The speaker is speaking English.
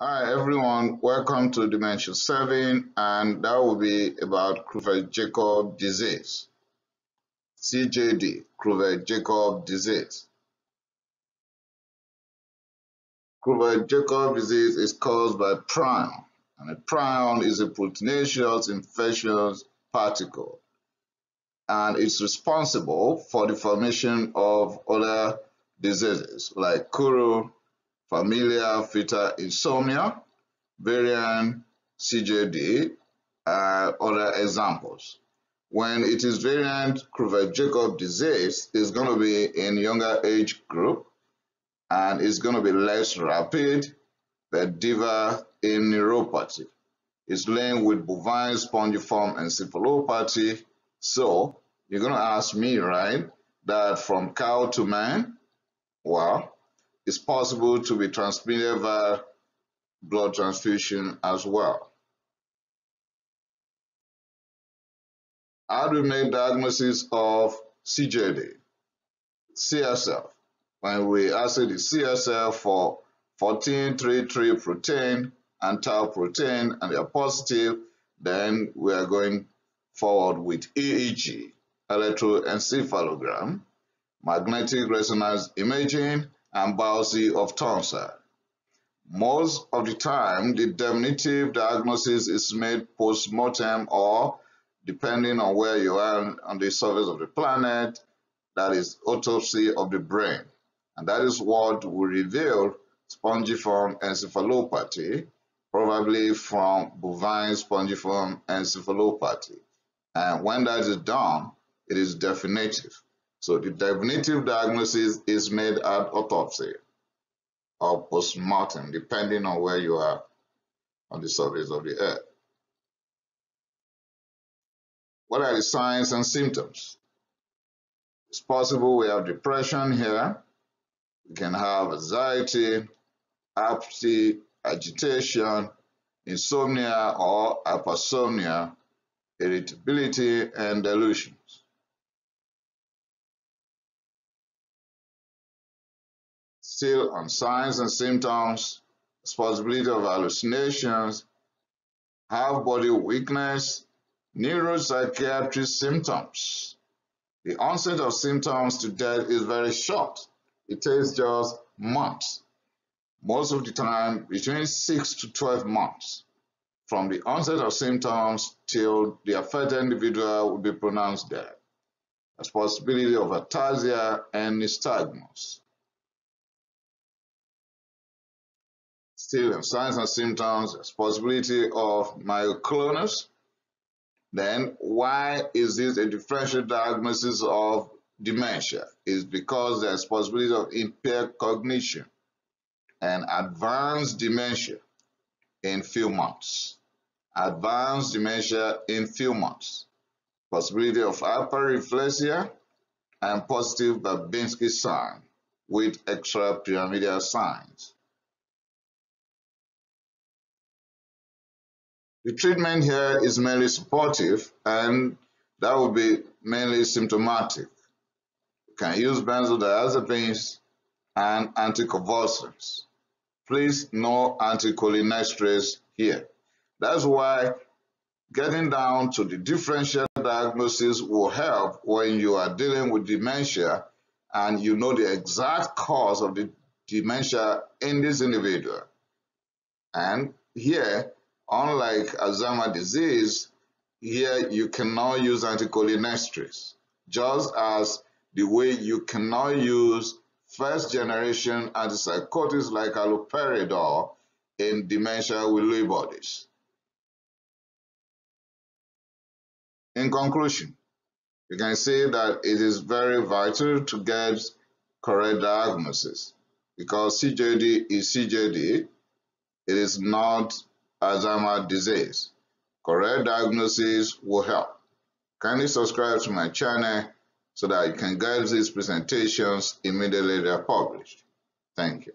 Hi everyone, welcome to Dementia 7 and that will be about Creutzfeldt-Jakob disease. CJD, Creutzfeldt-Jakob disease. Creutzfeldt-Jakob disease is caused by prion and a prion is a proteinaceous infectious particle and it's responsible for the formation of other diseases like Kuru, familial fatal insomnia, variant CJD, other examples. When it is variant Creutzfeldt-Jakob disease, it's going to be in younger age group and it's going to be less rapid but differ in neuropathy. It's linked with bovine spongiform encephalopathy. So you're going to ask me, right, that from cow to man, well, it's possible to be transmitted via blood transfusion as well. How do we make diagnosis of CJD? CSF. When we assay the CSF for 1433 protein and tau protein and they are positive, then we are going forward with EEG, electroencephalogram, magnetic resonance imaging, and biopsy of tonsil. Most of the time, the definitive diagnosis is made post-mortem or, depending on where you are on the surface of the planet, that is autopsy of the brain. And that is what will reveal spongiform encephalopathy, probably from bovine spongiform encephalopathy. And when that is done, it is definitive. So the definitive diagnosis is made at autopsy or post-mortem, depending on where you are on the surface of the earth. What are the signs and symptoms? It's possible we have depression here. We can have anxiety, apathy, agitation, insomnia or hypersomnia, irritability, and delusion. Still on signs and symptoms, possibility of hallucinations, half body weakness, neuropsychiatric symptoms. The onset of symptoms to death is very short. It takes just months. Most of the time, between 6 to 12 months from the onset of symptoms till the affected individual will be pronounced dead. There's possibility of ataxia and nystagmus. Still in signs and symptoms, possibility of myoclonus. Then why is this a differential diagnosis of dementia? Is because there's possibility of impaired cognition and advanced dementia in few months. Advanced dementia in few months. Possibility of hyperreflexia and positive Babinski sign with extrapyramidal signs. The treatment here is mainly supportive and that will be mainly symptomatic. You can use benzodiazepines and anticonvulsants. Please no anticholinesterase here. That's why getting down to the differential diagnosis will help when you are dealing with dementia and you know the exact cause of the dementia in this individual. And here, Unlike Alzheimer's disease, here you cannot use anticholinesterase, just as the way you cannot use first generation antipsychotics like haloperidol in dementia with Lewy bodies. In conclusion, you can see that it is very vital to get correct diagnosis because CJD is CJD. It is not Alzheimer's disease. Correct diagnosis will help. Kindly subscribe to my channel so that you can get these presentations immediately they are published. Thank you.